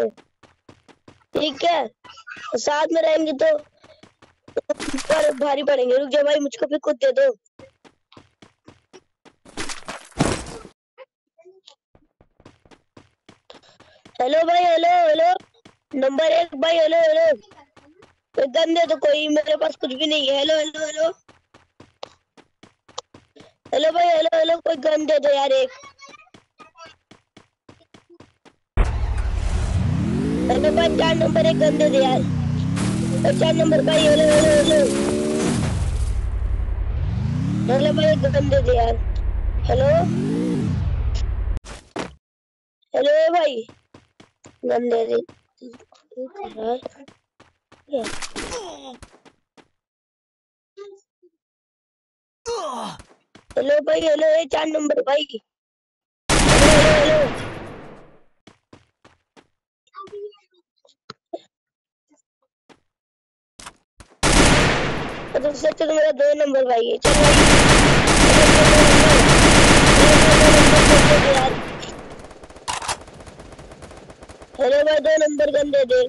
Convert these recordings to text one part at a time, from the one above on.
ठीक है। साथ में रहेंगे तो पर भारी पड़ेंगे। रुक जाओ भाई, मुझको भी कुछ दे दो। हेलो भाई, हेलो हेलो। नंबर एक भाई, हेलो हेलो। कोई गन दे तो कोई मेरे पास कुछ भी नहीं है। Hello hello hello. हेलो भाई, हेलो हेलो। कोई गन दे दो यार, एक। हेलो भाई चार नंबर एक गन दे दे यार चार नंबर भाई हेलो हेलो हेलो हेलो भाई एक दे यार। हेलो? हेलो भाई? गन दे दे। हेलो भाई, हेलो चार नंबर भाई हेलो हेलो तो सच तो मेरा दो नंबर भाई है। चलो। हेलो भाई, दो नंबर गन दे दे।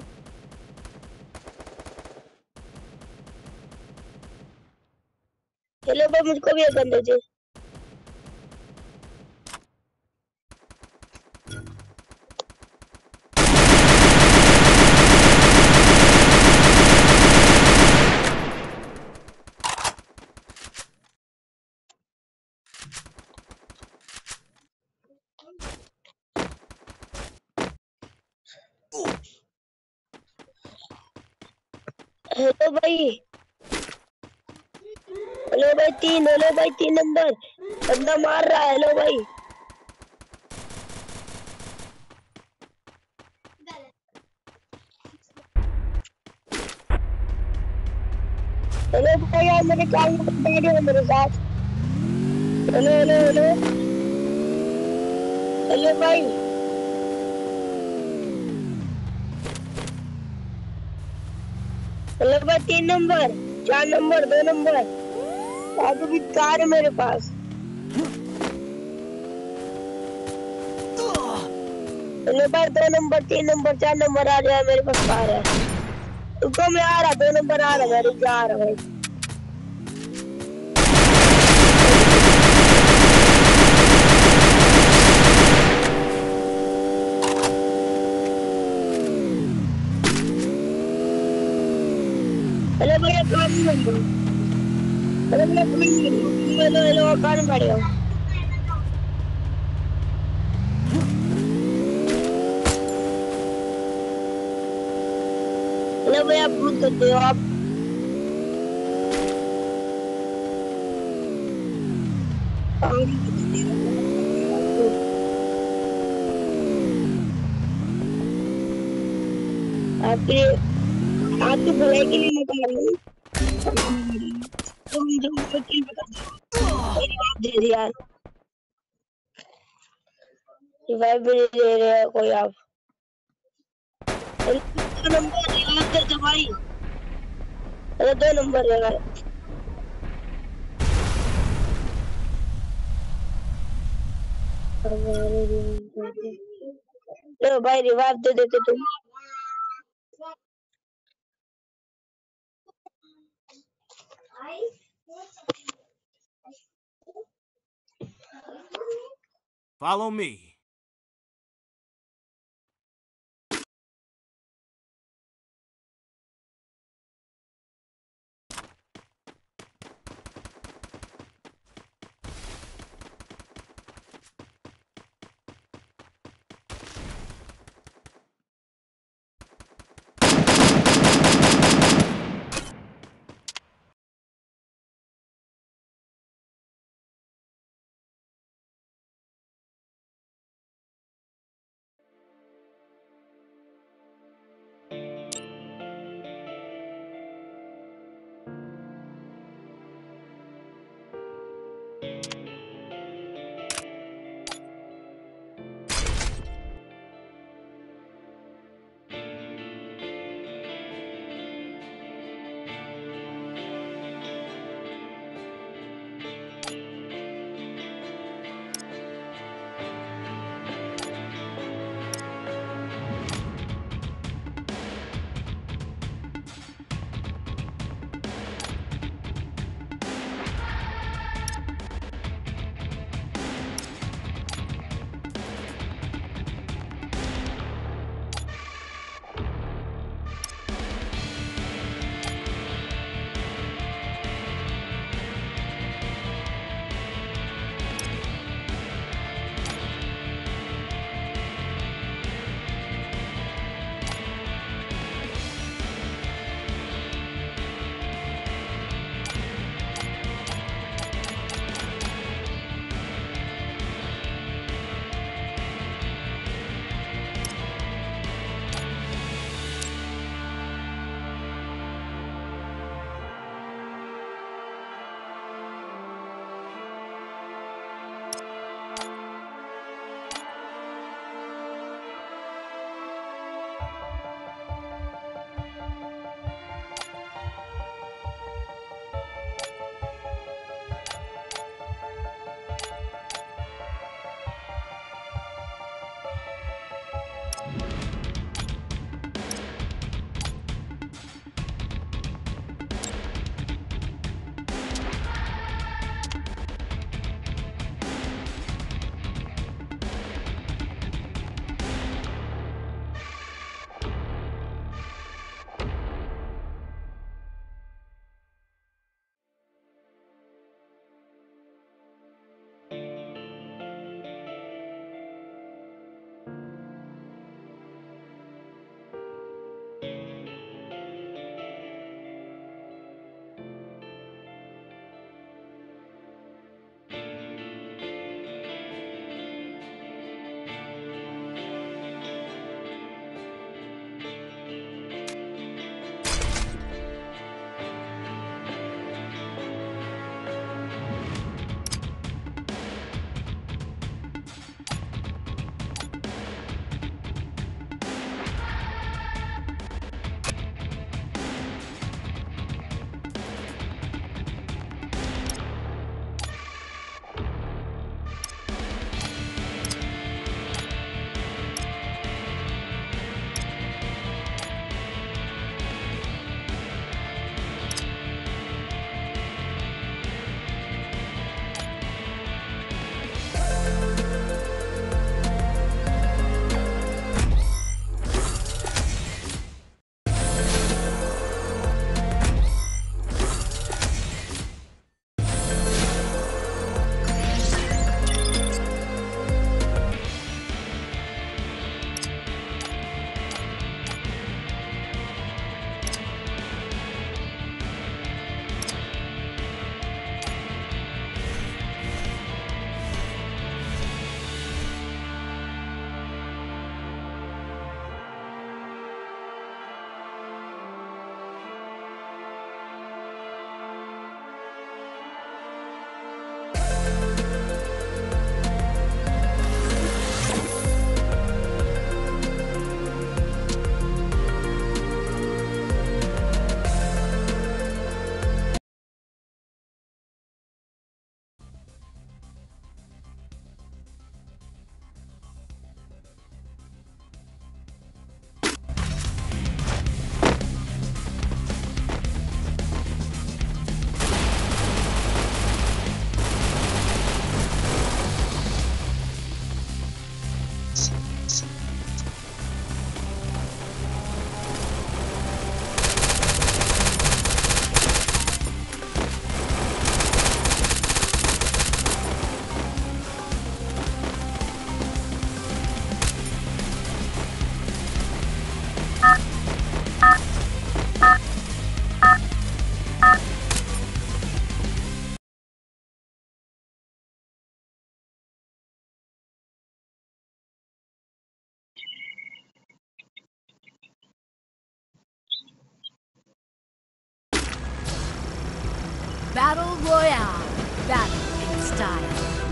हेलो भाई, मुझको भी गन दे। हेलो भाई। हेलो भाई, तीन, हेलो भाई, तीन नंबर। बंदा मार रहा है, हेलो भाई। हेलो भाई, यार मेरे चार नंबर बैठे हो मेरे साथ। Hello hello hello. हेलो भाई। हेलो भाई तीन नंबर, चार नंबर, दो नंबर। आगे भी कार है मेरे पास। नंबर दो नंबर, तीन नंबर, चार नंबर आ जाए मेरे पास कार है। रुको मैं आ रहा, दो नंबर आ रहा है रुक जा रहा है। हेलो भैया कौन नंबर हेलो भैया कौन हेलो हेलो कौन पड़े हो हेलो भैया भूत करते हो आप आपके आपकी भलाई के लिए हूँ तुम जो वकील बता मेरी बात दे दिया रिवाइव भी दे रहे हैं, कोई आप नंबर रिवाइव दे दो भाई अरे दो नंबर है लो भाई रिवाइव दे देते तुम Follow me. Battle Royale. Battle in style.